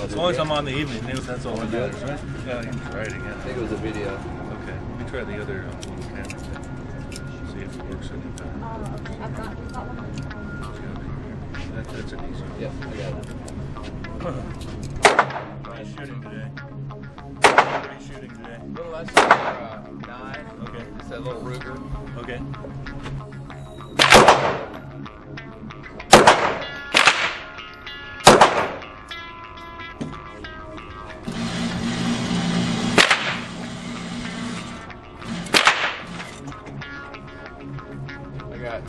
As long as I'm on the evening news, that's all that matters, right? Yeah, you can try it I think it was a video. Okay, let me try the other uh, little camera thing. See if it works any better. Oh, okay. I've got, we've got one. It's gotta be here. That, that's an easy one. Yep, I got it. What are you shooting today? What are you shooting today? A little less than uh, nine. Okay. It's that little Ruger. Okay. Got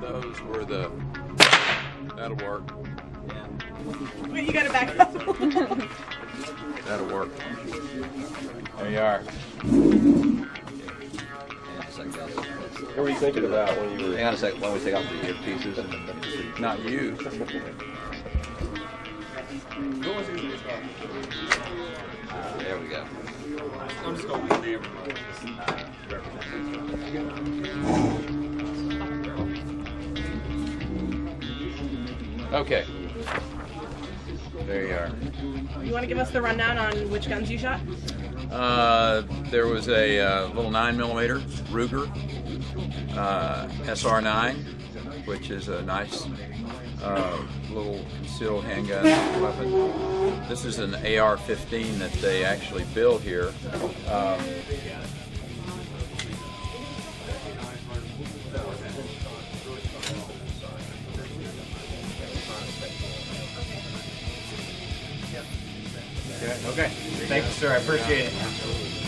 those were the. That'll work. Yeah. Wait, you gotta back up. That'll work. There you are. What were you thinking about when you were? Hang on a second, why don't we take off the earpieces? Not you. There we go. I'm just going with the Okay. There you are. You want to give us the rundown on which guns you shot? Uh, there was a uh, little 9 millimeter Ruger uh, SR9, which is a nice uh, little concealed handgun weapon. This is an AR-15 that they actually build here. Um, Okay. Thanks, sir. I appreciate it.